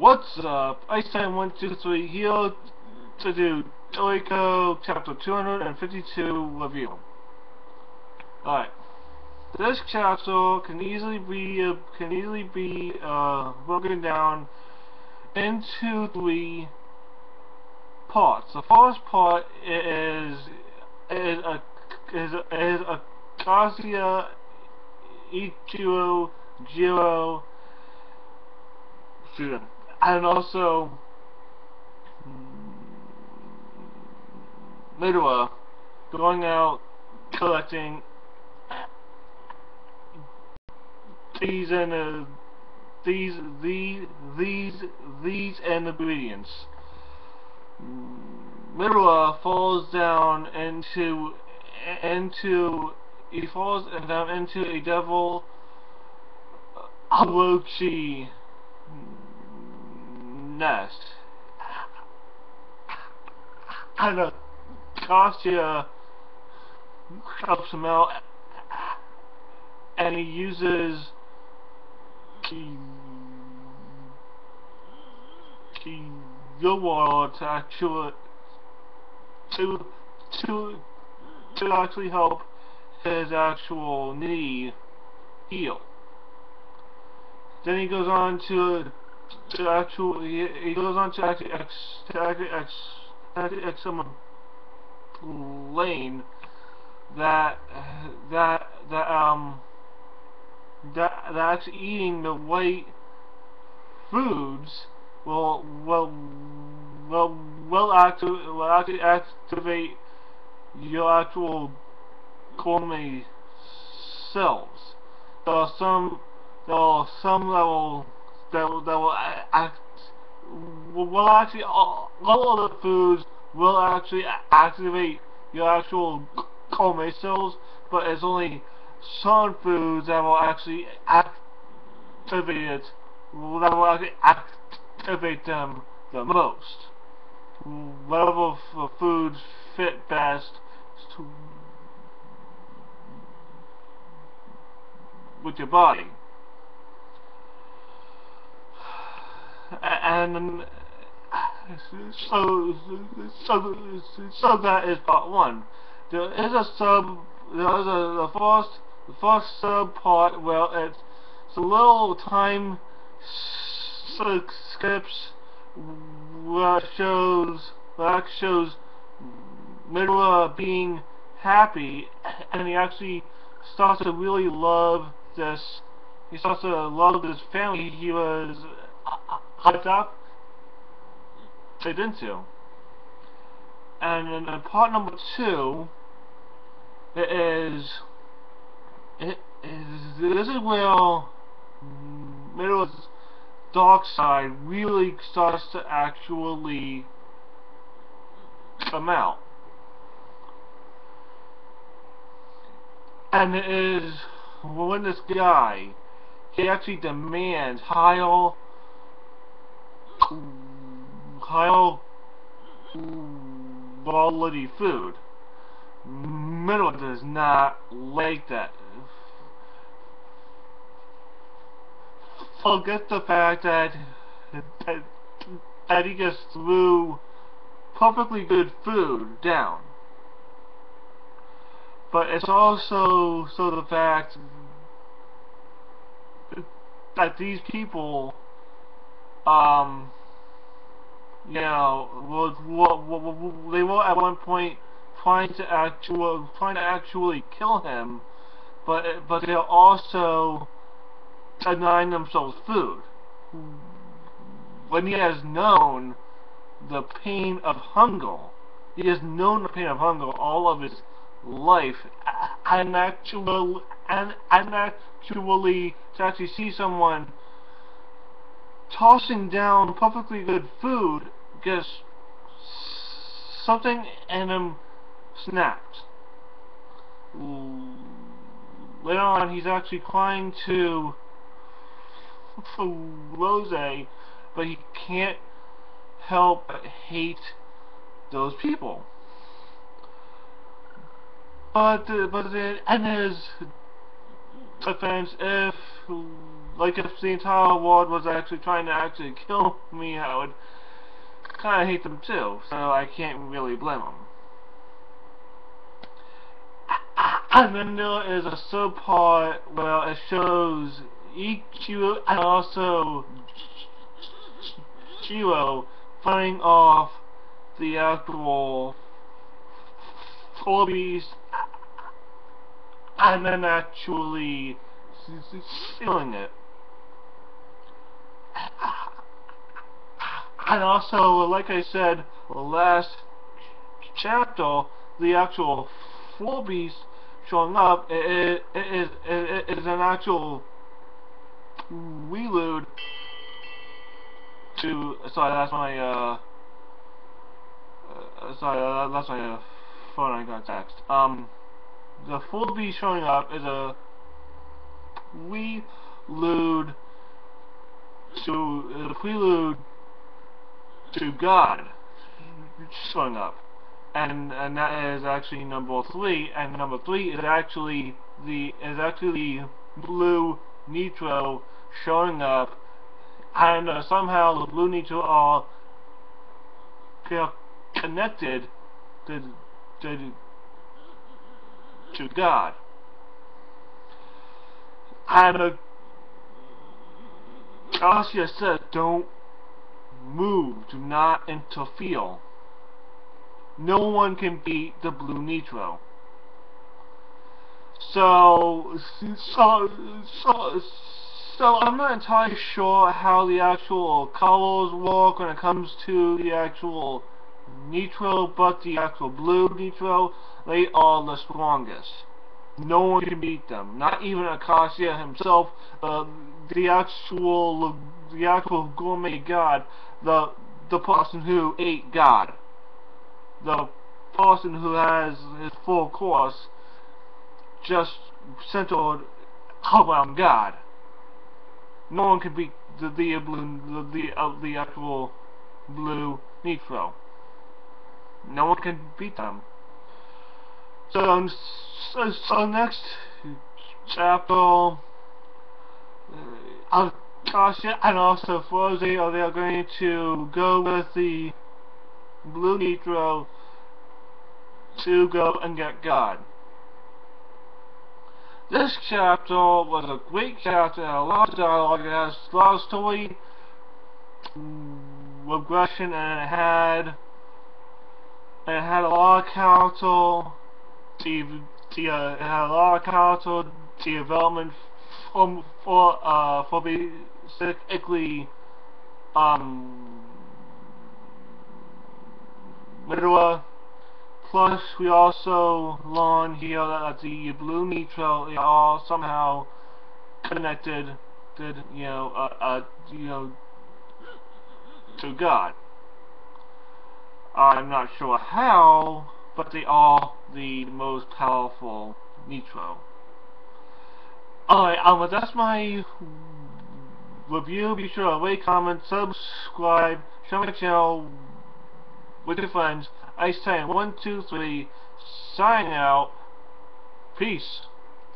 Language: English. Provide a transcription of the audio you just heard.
What's up? Icetitan123 here to do Toriko chapter 252 review. Alright. This chapter can easily be uh, can easily be uh, broken down into three parts. The first part is is a is is a Kazuya Ichiro Jiro student and also Midora going out collecting these and uh, these these these these and ingredients. Midora falls down into into he falls down into a devil Orochi nest. And uh, Kostya helps him out, and he uses key key your to actually to to to actually help his actual knee heal. Then he goes on to to actually he goes on to actually ex to actually ex actually ex someone that that that um that that actually eating the white foods will will will will actually will actually activate your actual Gourmet cells. There are some there are some that will that will, that will act will actually all, all of the foods will actually activate your actual Gourmet cells, but it's only some foods that will actually activate it that will actually activate them the most. Whatever foods fit best with your body. And so, so, so that is part one. There is a sub, there is a, the first, the first sub part where it's, it's a little time skips where shows, it shows Midora being happy, and he actually starts to really love this. He starts to love this family he was hyped up, played into. And in part number two, it is, it is, this is where Middle's dark side really starts to actually come out. And it is when this guy, he actually demands higher, higher quality food. Middle does not like that. Forget the fact that, that, that he just threw perfectly good food down. But it's also so the fact that these people, um, know, will, will, will, they were at one point trying to actually trying to actually kill him, but but they're also denying themselves food. When he has known the pain of hunger, he has known the pain of hunger all of his life and actual and, and actually to actually see someone tossing down perfectly good food because something in him snapped. Later on, he's actually trying to Rose, but he can't help but hate those people. But uh, but and his defense, if like if the entire world was actually trying to actually kill me, I would kind of hate them too. So I can't really blame them. And then there is a subpart where it shows EQ and also Jiro fighting off the actual Corbies and then actually stealing it. And also, like I said, last chapter, the actual floor beast showing up is an actual reload to sorry that's my uh, uh sorry uh, that's my uh, phone I got text. Um the full B showing up is a reload to the prelude to God. Showing up. And and that is actually number three. And number three is actually the is actually blue nitro showing up. And uh, somehow the blue nitro are connected to, to to God. And uh, Acacia said don't move do not interfere no one can beat the Blue Nitro. So, so, so, so I'm not entirely sure how the actual colors work when it comes to the actual Nitro, but the actual Blue Nitro, they are the strongest. No one can beat them. Not even Acacia himself, uh, the actual, the actual gourmet god, the the person who ate God the person who has his full course just centered around God. No one can beat the the blue the the, uh, the actual blue Nitro. No one can beat them. So, so, so next chapter, uh, Acacia and also Froze are they are going to go with the Blue Nitro to go and get God. This chapter was a great chapter, a lot of dialogue, it has a lot of story, regression, and it had it had a lot of character, to, to, uh, it had a lot of character development from for uh for basically um. Plus, we also learn here that the Blue Nitro are somehow connected, to, you know, uh, uh, you know, to God. I'm not sure how, but they are the most powerful Nitro. Alright, um, that's my review. Be sure to rate, comment, subscribe, share my channel, with your friends. Ice two, three, sign out. Peace.